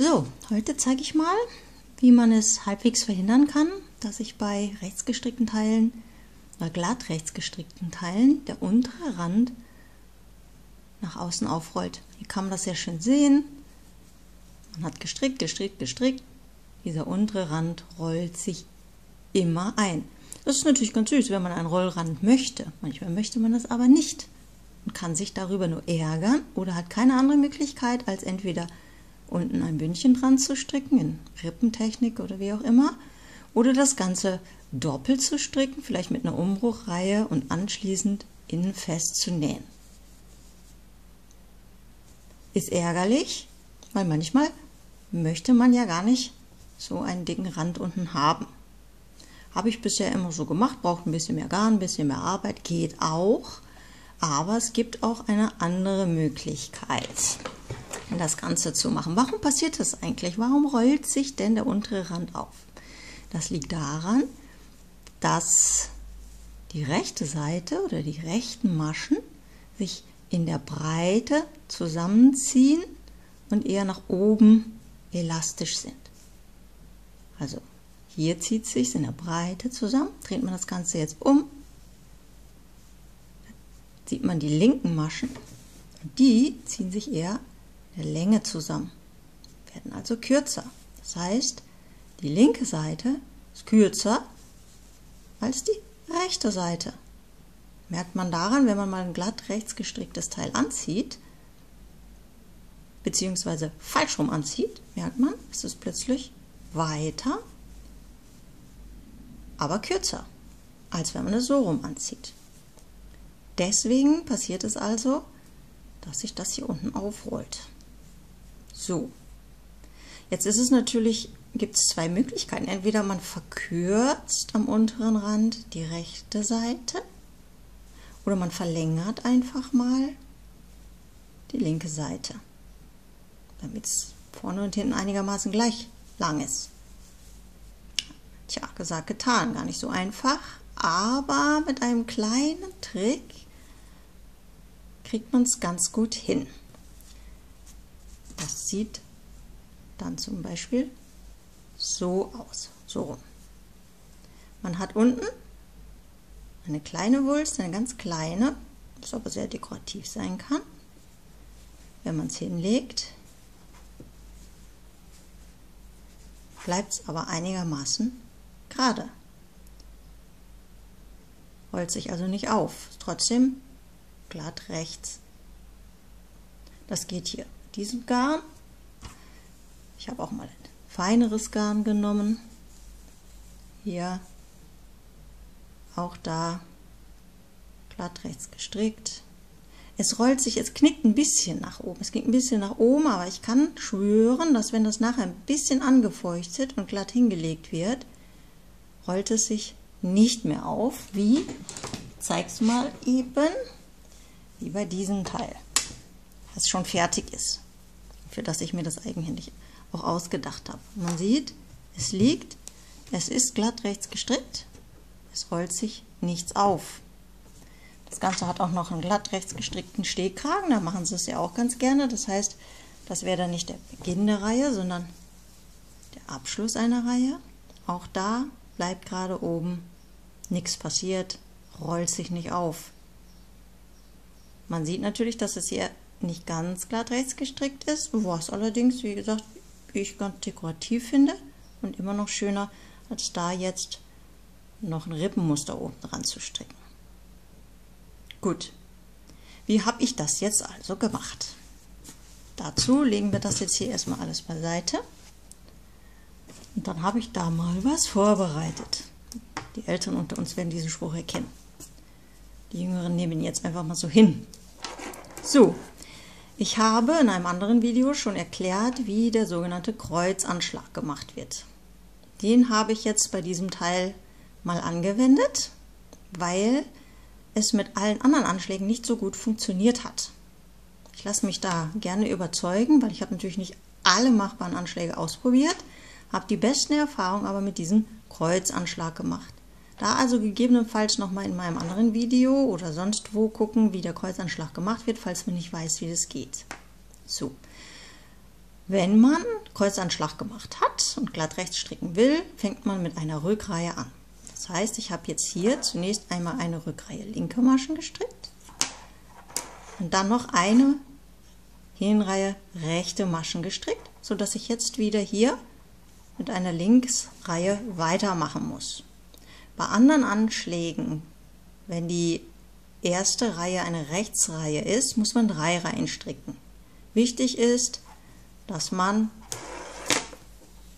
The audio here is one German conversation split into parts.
So, heute zeige ich mal, wie man es halbwegs verhindern kann, dass sich bei rechtsgestrickten Teilen oder glatt rechtsgestrickten Teilen der untere Rand nach außen aufrollt. Hier kann man das sehr schön sehen. Man hat gestrickt, gestrickt, gestrickt. Dieser untere Rand rollt sich immer ein. Das ist natürlich ganz süß, wenn man einen Rollrand möchte. Manchmal möchte man das aber nicht und kann sich darüber nur ärgern oder hat keine andere Möglichkeit, als entweder unten ein Bündchen dran zu stricken, in Rippentechnik oder wie auch immer, oder das Ganze doppelt zu stricken, vielleicht mit einer Umbruchreihe und anschließend innen fest zu nähen. Ist ärgerlich, weil manchmal möchte man ja gar nicht so einen dicken Rand unten haben. Habe ich bisher immer so gemacht, braucht ein bisschen mehr Garn, ein bisschen mehr Arbeit, geht auch. Aber es gibt auch eine andere Möglichkeit, das Ganze zu machen. Warum passiert das eigentlich? Warum rollt sich denn der untere Rand auf? Das liegt daran, dass die rechte Seite oder die rechten Maschen sich in der Breite zusammenziehen und eher nach oben elastisch sind. Also hier zieht es sich in der Breite zusammen. Dreht man das Ganze jetzt um, sieht man die linken Maschen. Die ziehen sich eher der Länge zusammen, werden also kürzer. Das heißt, die linke Seite ist kürzer als die rechte Seite. Merkt man daran, wenn man mal ein glatt rechts gestricktes Teil anzieht, beziehungsweise falsch rum anzieht, merkt man, es ist plötzlich weiter, aber kürzer, als wenn man es so rum anzieht. Deswegen passiert es also, dass sich das hier unten aufrollt. So, jetzt ist es natürlich, gibt es zwei Möglichkeiten. Entweder man verkürzt am unteren Rand die rechte Seite oder man verlängert einfach mal die linke Seite, damit es vorne und hinten einigermaßen gleich lang ist. Tja, gesagt, getan, gar nicht so einfach, aber mit einem kleinen Trick kriegt man es ganz gut hin. Das sieht dann zum Beispiel so aus, so rum. Man hat unten eine kleine Wulst, eine ganz kleine, das aber sehr dekorativ sein kann. Wenn man es hinlegt, bleibt es aber einigermaßen gerade. Rollt sich also nicht auf. Trotzdem glatt rechts. Das geht hier diesem Garn. Ich habe auch mal ein feineres Garn genommen. Hier auch da glatt rechts gestrickt. Es rollt sich, es knickt ein bisschen nach oben. Es knickt ein bisschen nach oben, aber ich kann schwören, dass wenn das nachher ein bisschen angefeuchtet und glatt hingelegt wird, rollt es sich nicht mehr auf. Wie? Zeig's mal eben wie bei diesem Teil, das schon fertig ist, für das ich mir das eigenhändig auch ausgedacht habe. Man sieht, es liegt, es ist glatt rechts gestrickt, es rollt sich nichts auf. Das Ganze hat auch noch einen glatt rechts gestrickten Stehkragen, da machen sie es ja auch ganz gerne. Das heißt, das wäre dann nicht der Beginn der Reihe, sondern der Abschluss einer Reihe. Auch da bleibt gerade oben nichts passiert, rollt sich nicht auf. Man sieht natürlich, dass es hier nicht ganz glatt rechts gestrickt ist, was allerdings, wie gesagt, ich ganz dekorativ finde und immer noch schöner, als da jetzt noch ein Rippenmuster oben dran zu stricken. Gut, wie habe ich das jetzt also gemacht? Dazu legen wir das jetzt hier erstmal alles beiseite. Und dann habe ich da mal was vorbereitet. Die Eltern unter uns werden diesen Spruch erkennen. Die Jüngeren nehmen jetzt einfach mal so hin. So, ich habe in einem anderen Video schon erklärt, wie der sogenannte Kreuzanschlag gemacht wird. Den habe ich jetzt bei diesem Teil mal angewendet, weil es mit allen anderen Anschlägen nicht so gut funktioniert hat. Ich lasse mich da gerne überzeugen, weil ich habe natürlich nicht alle machbaren Anschläge ausprobiert, habe die besten Erfahrungen aber mit diesem Kreuzanschlag gemacht. Da also gegebenenfalls nochmal in meinem anderen Video oder sonst wo gucken, wie der Kreuzanschlag gemacht wird, falls man nicht weiß, wie das geht. So, wenn man Kreuzanschlag gemacht hat und glatt rechts stricken will, fängt man mit einer Rückreihe an. Das heißt, ich habe jetzt hier zunächst einmal eine Rückreihe linke Maschen gestrickt und dann noch eine Hinreihe rechte Maschen gestrickt, so dass ich jetzt wieder hier mit einer Linksreihe weitermachen muss. Bei anderen Anschlägen, wenn die erste Reihe eine Rechtsreihe ist, muss man drei Reihen stricken. Wichtig ist, dass man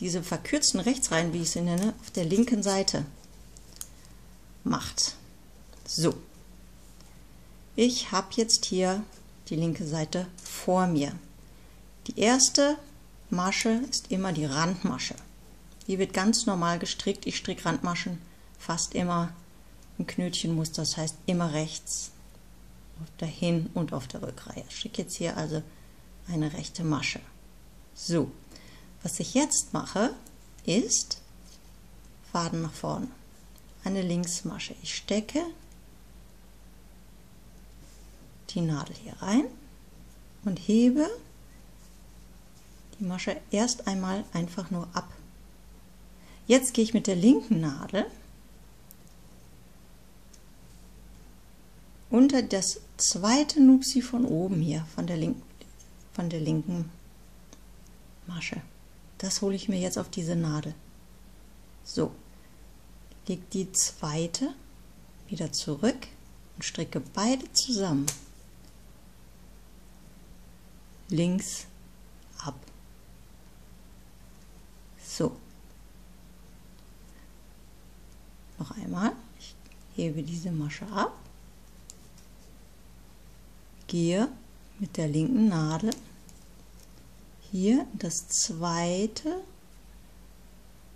diese verkürzten Rechtsreihen, wie ich sie nenne, auf der linken Seite macht. So, ich habe jetzt hier die linke Seite vor mir. Die erste Masche ist immer die Randmasche. Die wird ganz normal gestrickt. Ich stricke Randmaschen fast immer im Knötchenmuster, das heißt immer rechts auf der Hin- und auf der Rückreihe. Ich stricke jetzt hier also eine rechte Masche. So, was ich jetzt mache, ist Faden nach vorne, eine Linksmasche. Ich stecke die Nadel hier rein und hebe die Masche erst einmal einfach nur ab. Jetzt gehe ich mit der linken Nadel unter das zweite Nupsi von oben hier, von der, link, von der linken Masche. Das hole ich mir jetzt auf diese Nadel. So, lege die zweite wieder zurück und stricke beide zusammen. Links ab. So. Noch einmal. Ich hebe diese Masche ab gehe mit der linken Nadel hier das zweite,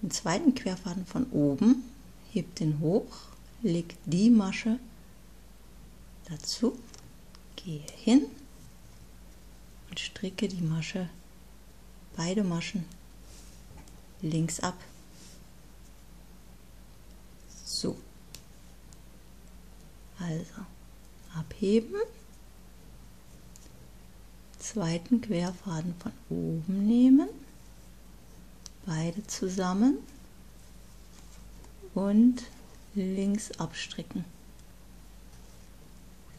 den zweiten Querfaden von oben, heb den hoch, leg die Masche dazu, gehe hin und stricke die Masche, beide Maschen links ab. So. Also abheben zweiten Querfaden von oben nehmen, beide zusammen und links abstricken.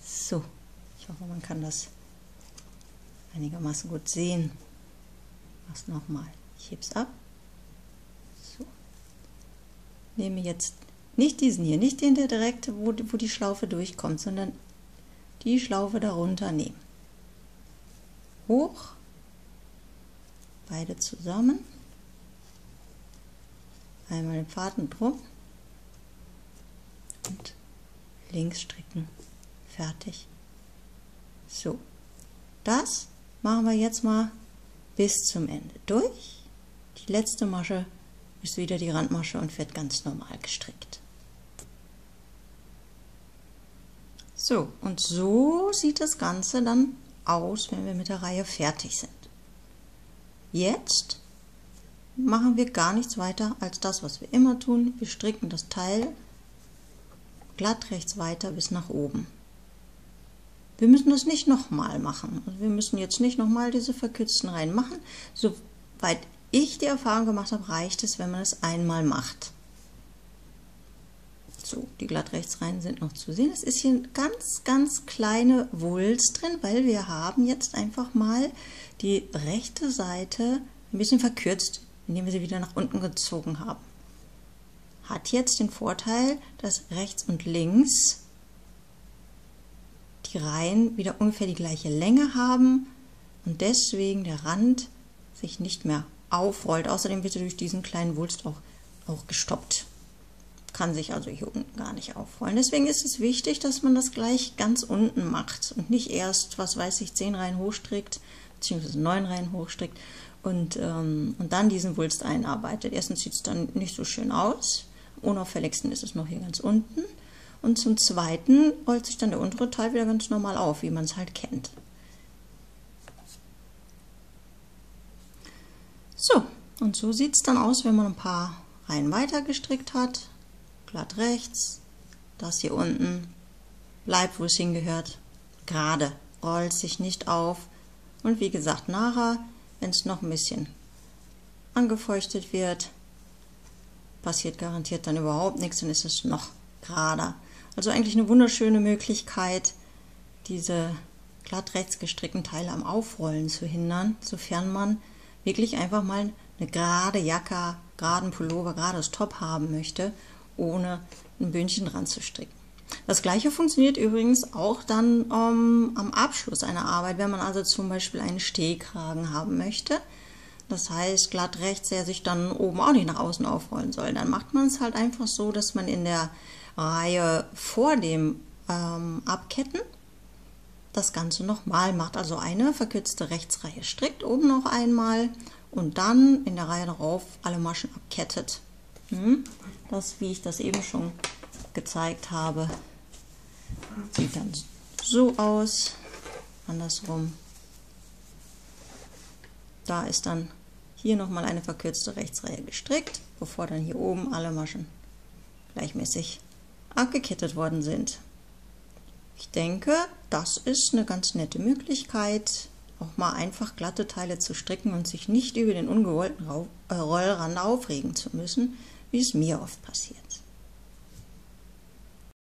So, ich hoffe, man kann das einigermaßen gut sehen. Mach's nochmal. Ich heb's ab. So. Nehme jetzt nicht diesen hier, nicht den, der direkt, wo, wo die Schlaufe durchkommt, sondern die Schlaufe darunter nehmen hoch, beide zusammen, einmal den Faden drum und links stricken. Fertig. So, das machen wir jetzt mal bis zum Ende durch. Die letzte Masche ist wieder die Randmasche und wird ganz normal gestrickt. So, und so sieht das Ganze dann aus, wenn wir mit der Reihe fertig sind. Jetzt machen wir gar nichts weiter als das, was wir immer tun. Wir stricken das Teil glatt rechts weiter bis nach oben. Wir müssen das nicht nochmal machen. Also wir müssen jetzt nicht nochmal diese verkürzten Reihen machen. Soweit ich die Erfahrung gemacht habe, reicht es, wenn man es einmal macht. So, die Glattrechtsreihen sind noch zu sehen. Es ist hier eine ganz, ganz kleine Wulst drin, weil wir haben jetzt einfach mal die rechte Seite ein bisschen verkürzt, indem wir sie wieder nach unten gezogen haben. Hat jetzt den Vorteil, dass rechts und links die Reihen wieder ungefähr die gleiche Länge haben und deswegen der Rand sich nicht mehr aufrollt. Außerdem wird er durch diesen kleinen Wulst auch, auch gestoppt kann sich also hier unten gar nicht aufrollen. Deswegen ist es wichtig, dass man das gleich ganz unten macht und nicht erst, was weiß ich, 10 Reihen hochstrickt, beziehungsweise 9 Reihen hochstrickt und, ähm, und dann diesen Wulst einarbeitet. Erstens sieht es dann nicht so schön aus, unauffälligsten ist es noch hier ganz unten und zum Zweiten rollt sich dann der untere Teil wieder ganz normal auf, wie man es halt kennt. So, und so sieht es dann aus, wenn man ein paar Reihen weiter gestrickt hat glatt rechts, das hier unten bleibt, wo es hingehört, gerade, rollt sich nicht auf und wie gesagt, nachher, wenn es noch ein bisschen angefeuchtet wird, passiert garantiert dann überhaupt nichts und ist es noch gerader. Also eigentlich eine wunderschöne Möglichkeit, diese glatt rechts gestrickten Teile am Aufrollen zu hindern, sofern man wirklich einfach mal eine gerade Jacke, geraden Pullover, gerades Top haben möchte, ohne ein Bündchen dran zu stricken. Das gleiche funktioniert übrigens auch dann ähm, am Abschluss einer Arbeit, wenn man also zum Beispiel einen Stehkragen haben möchte. Das heißt, glatt rechts, der sich dann oben auch nicht nach außen aufrollen soll. Dann macht man es halt einfach so, dass man in der Reihe vor dem ähm, Abketten das Ganze nochmal macht. Also eine verkürzte Rechtsreihe strickt, oben noch einmal und dann in der Reihe darauf alle Maschen abkettet. Hm? Das, wie ich das eben schon gezeigt habe, sieht dann so aus. Andersrum. Da ist dann hier nochmal eine verkürzte Rechtsreihe gestrickt, bevor dann hier oben alle Maschen gleichmäßig abgekettet worden sind. Ich denke, das ist eine ganz nette Möglichkeit, auch mal einfach glatte Teile zu stricken und sich nicht über den ungewollten äh, Rollrand aufregen zu müssen, wie es mir oft passiert.